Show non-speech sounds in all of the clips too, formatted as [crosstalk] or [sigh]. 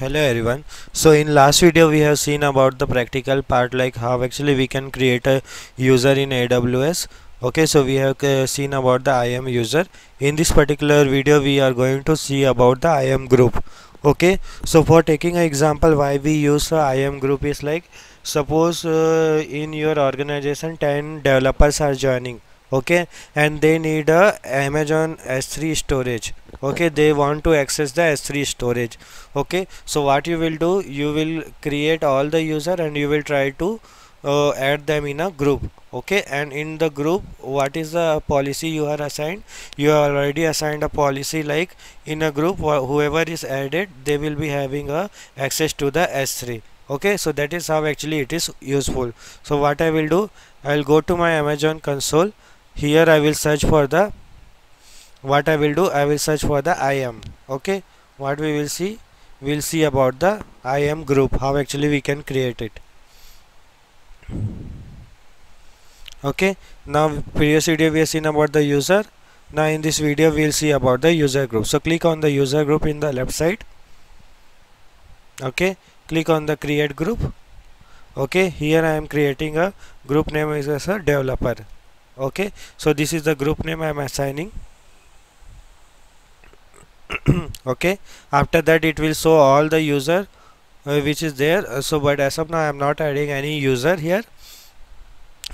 hello everyone. So in last video we have seen about the practical part like how actually we can create a user in aws okay so we have uh, seen about the IAM user. In this particular video we are going to see about the IAM group. Okay so for taking an example why we use the IAM group is like suppose uh, in your organization 10 developers are joining. Okay and they need a amazon s3 storage okay they want to access the s3 storage. Okay so what you will do you will create all the user and you will try to uh, add them in a group. Okay and in the group what is the policy you are assigned? You are already assigned a policy like in a group wh whoever is added they will be having a access to the s3 okay so that is how actually it is useful. So what i will do i will go to my amazon console. Here I will search for the what I will do I will search for the IAM okay? What we will see? We will see about the IAM group how actually we can create it. Okay? Now previous video we have seen about the user. Now in this video we will see about the user group. So click on the user group in the left side okay? Click on the create group okay? Here I am creating a group name is as a developer okay? So this is the group name I am assigning [clears throat] okay? After that it will show all the user uh, which is there. Uh, so but as of now I am not adding any user here.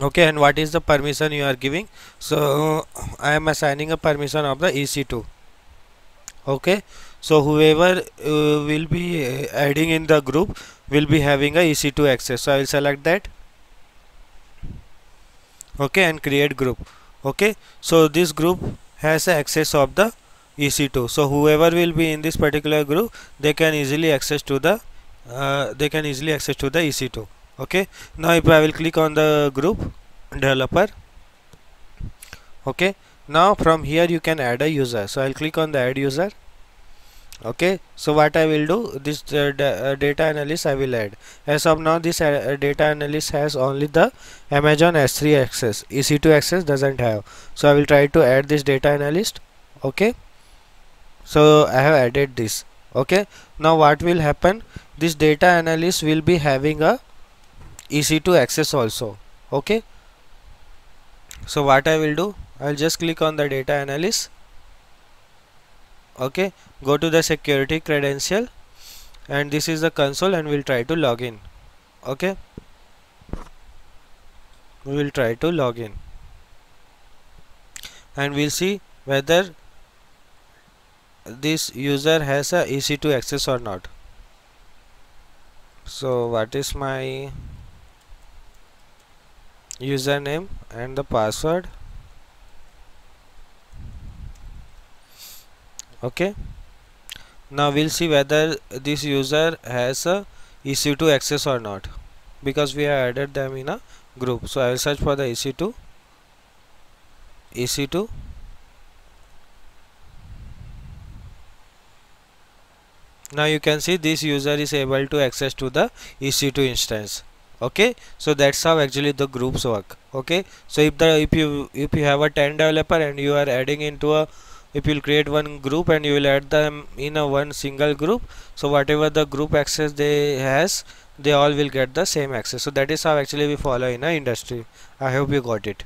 Okay and what is the permission you are giving? So I am assigning a permission of the EC2 okay? So whoever uh, will be uh, adding in the group will be having a EC2 access. So I will select that. Okay and create group. Okay? So this group has access of the EC2 so whoever will be in this particular group they can easily access to the uh, they can easily access to the EC2 okay? Now if I will click on the group developer okay? Now from here you can add a user. So I'll click on the add user. Okay? So what I will do this uh, uh, data analyst I will add. As of now this uh, data analyst has only the Amazon S3 access. EC2 access doesn't have. So I will try to add this data analyst. Okay so I have added this. Okay? Now what will happen? This data analyst will be having a EC2 access also. Okay? So what I will do? I'll just click on the data analyst. Okay? Go to the security credential. And this is the console and we'll try to log in. Okay? We will try to log in. And we'll see whether this user has a EC2 access or not? So what is my username and the password? Okay. Now we'll see whether this user has a EC2 access or not because we have added them in a group. So I will search for the EC2 EC2 now you can see this user is able to access to the EC2 instance. Okay? So that's how actually the groups work. Okay? So if the if you if you have a 10 developer and you are adding into a if you'll create one group and you will add them in a one single group so whatever the group access they has they all will get the same access. So that is how actually we follow in a industry. I hope you got it